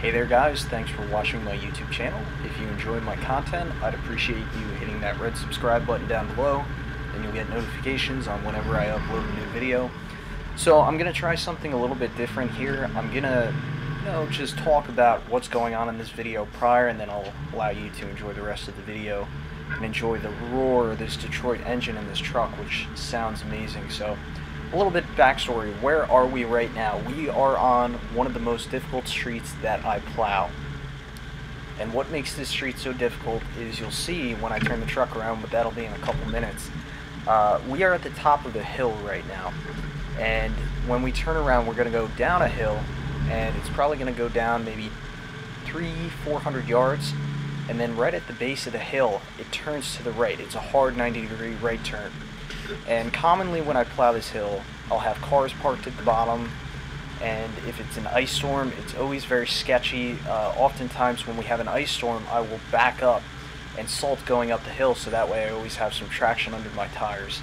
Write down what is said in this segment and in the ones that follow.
Hey there guys, thanks for watching my YouTube channel. If you enjoy my content, I'd appreciate you hitting that red subscribe button down below, and you'll get notifications on whenever I upload a new video. So I'm going to try something a little bit different here. I'm going to, you know, just talk about what's going on in this video prior, and then I'll allow you to enjoy the rest of the video and enjoy the roar of this Detroit engine in this truck, which sounds amazing. So a little bit backstory. Where are we right now? We are on one of the most difficult streets that I plow. And what makes this street so difficult is you'll see when I turn the truck around, but that'll be in a couple minutes. Uh, we are at the top of the hill right now. And when we turn around, we're going to go down a hill, and it's probably going to go down maybe three, four hundred yards. And then right at the base of the hill, it turns to the right. It's a hard 90 degree right turn. And commonly when I plow this hill, I'll have cars parked at the bottom, and if it's an ice storm, it's always very sketchy. Uh, oftentimes when we have an ice storm, I will back up and salt going up the hill so that way I always have some traction under my tires.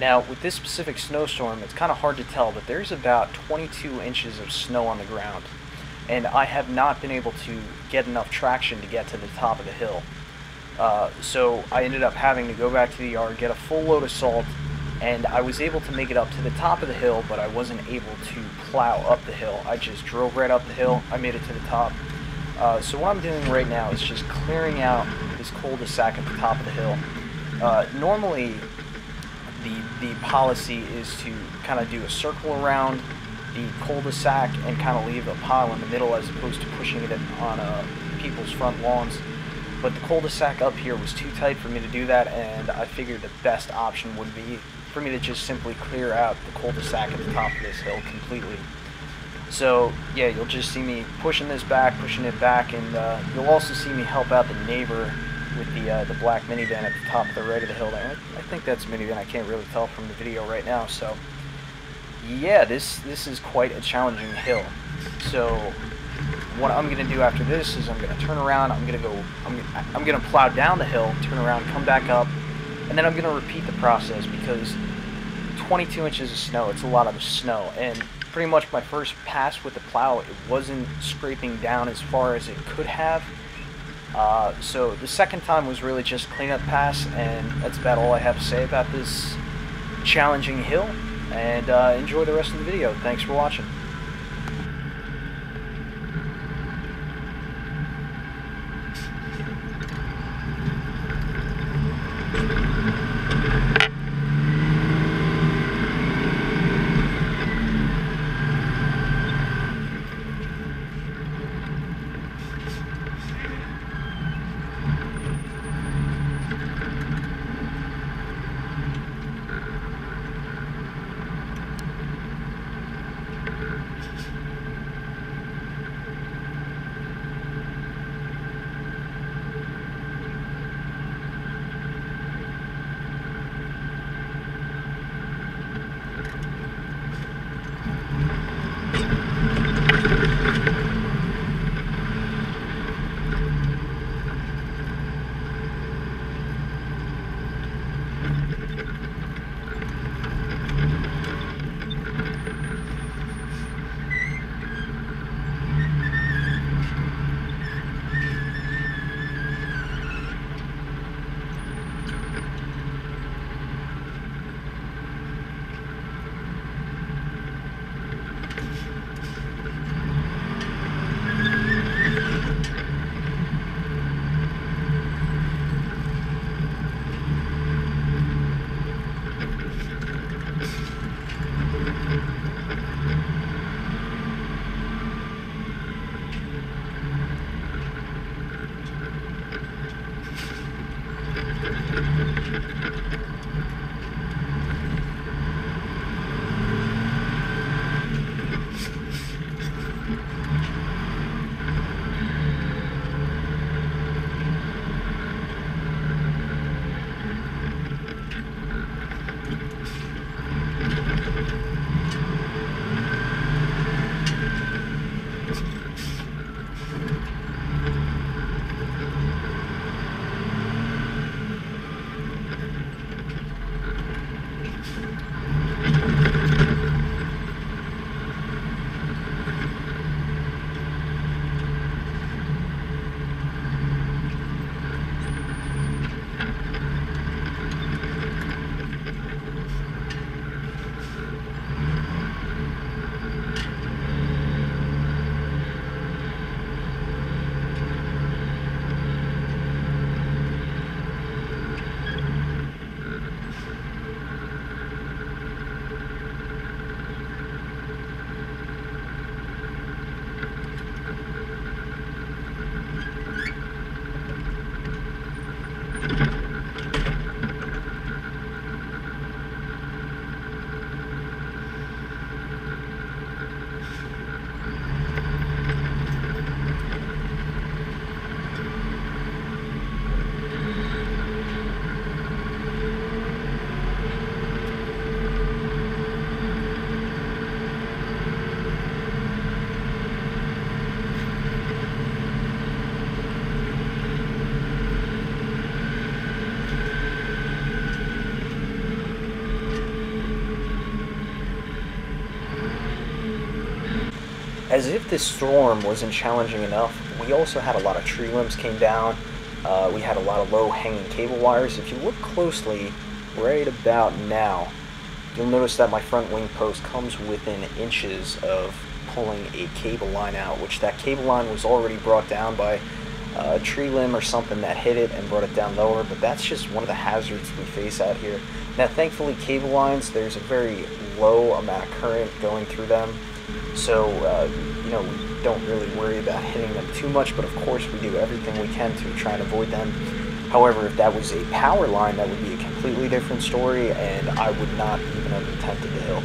Now, with this specific snowstorm, it's kind of hard to tell, but there's about 22 inches of snow on the ground, and I have not been able to get enough traction to get to the top of the hill. Uh, so I ended up having to go back to the yard, get a full load of salt, and I was able to make it up to the top of the hill, but I wasn't able to plow up the hill. I just drove right up the hill. I made it to the top. Uh, so what I'm doing right now is just clearing out this cul-de-sac at the top of the hill. Uh, normally, the the policy is to kind of do a circle around the cul-de-sac and kind of leave a pile in the middle as opposed to pushing it on uh, people's front lawns. But the cul-de-sac up here was too tight for me to do that, and I figured the best option would be for me to just simply clear out the cul-de-sac at the top of this hill completely. So yeah, you'll just see me pushing this back, pushing it back, and uh, you'll also see me help out the neighbor with the uh, the black minivan at the top of the right of the hill there. I think that's minivan. I can't really tell from the video right now. So yeah, this this is quite a challenging hill. So what I'm gonna do after this is I'm gonna turn around. I'm gonna go. I'm I'm gonna plow down the hill, turn around, come back up, and then I'm going to repeat the process because 22 inches of snow, it's a lot of snow. And pretty much my first pass with the plow, it wasn't scraping down as far as it could have. Uh, so the second time was really just cleanup pass, and that's about all I have to say about this challenging hill. And uh, enjoy the rest of the video. Thanks for watching. As if this storm wasn't challenging enough, we also had a lot of tree limbs came down. Uh, we had a lot of low-hanging cable wires. If you look closely, right about now, you'll notice that my front wing post comes within inches of pulling a cable line out, which that cable line was already brought down by a tree limb or something that hit it and brought it down lower, but that's just one of the hazards we face out here. Now, thankfully, cable lines, there's a very low amount of current going through them, so, uh, you know, we don't really worry about hitting them too much, but of course we do everything we can to try and avoid them. However, if that was a power line, that would be a completely different story, and I would not even have attempted the hill.